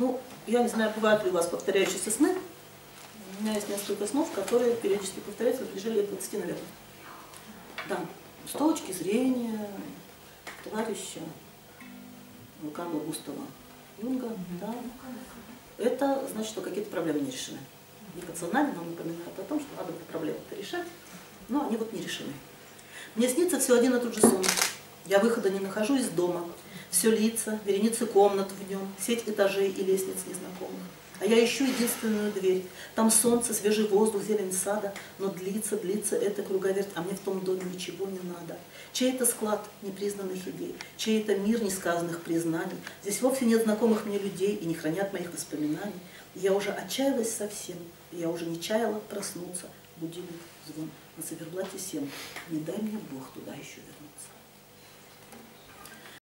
Ну, я не знаю, бывают ли у вас повторяющиеся сны. У меня есть несколько снов, которые периодически повторяются в режиме лет 20, наверное. Да, с точки зрения товарища Карла Густава Юнга, да, это значит, что какие-то проблемы не решены. Иррационально нам напоминает о том, что надо бы проблемы-то решать, но они вот не решены. Мне снится все один и тот же сон. Я выхода не нахожу из дома. Все лица, вереницы комнат в нем, сеть этажей и лестниц незнакомых. А я ищу единственную дверь. Там солнце, свежий воздух, зелень сада, но длится, длится эта круговерть, а мне в том доме ничего не надо. Чей-то склад непризнанных идей, чей-то мир несказанных признаний. Здесь вовсе нет знакомых мне людей и не хранят моих воспоминаний. Я уже отчаялась совсем, я уже не чаяла проснуться. Будильник, звон, на циферблате 7. Не дай мне Бог туда еще вернуться.